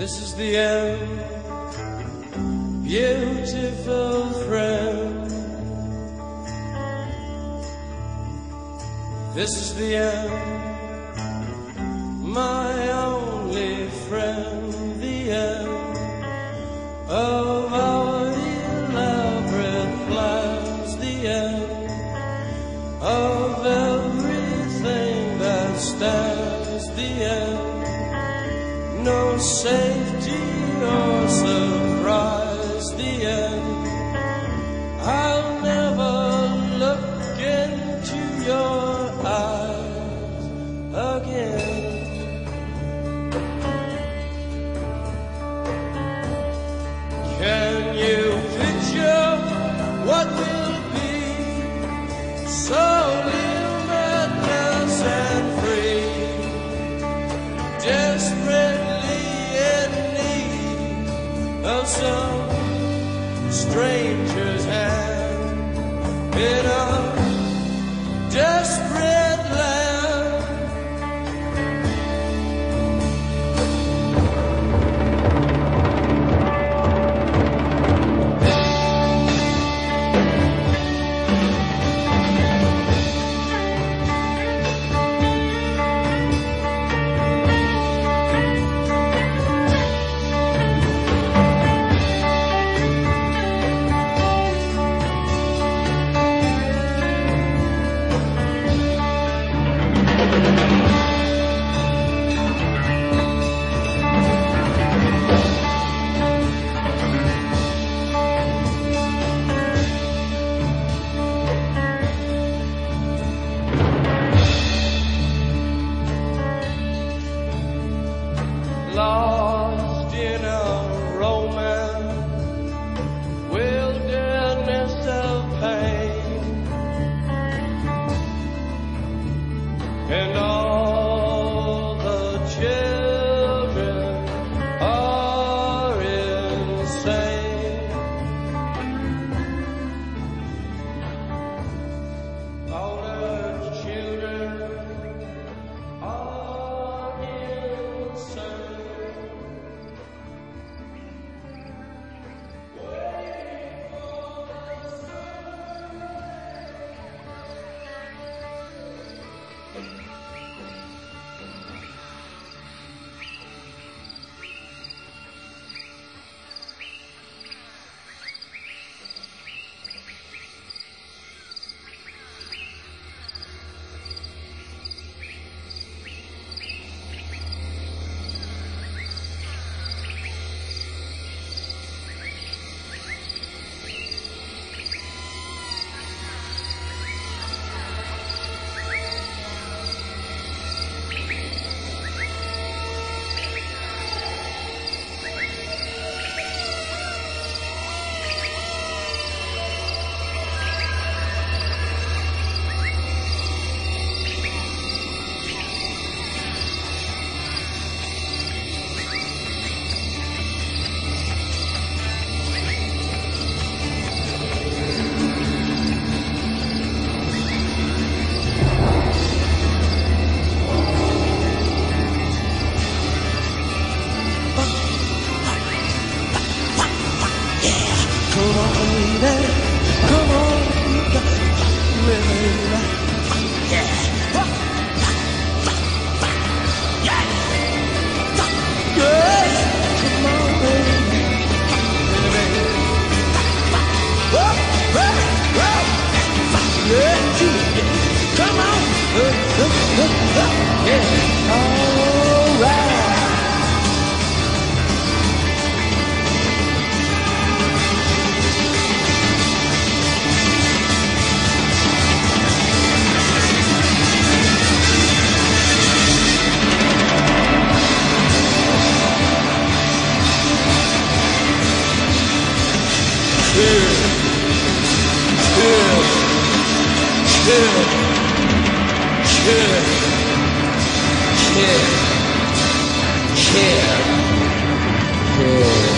This is the end, beautiful friend. This is the end, my only friend, the end of our elaborate plans, the end of everything that stands, the end no safety or stranger's hand in lost Come on, lady. Come on, you. Yeah. Kid, kid, kid, kid, kid.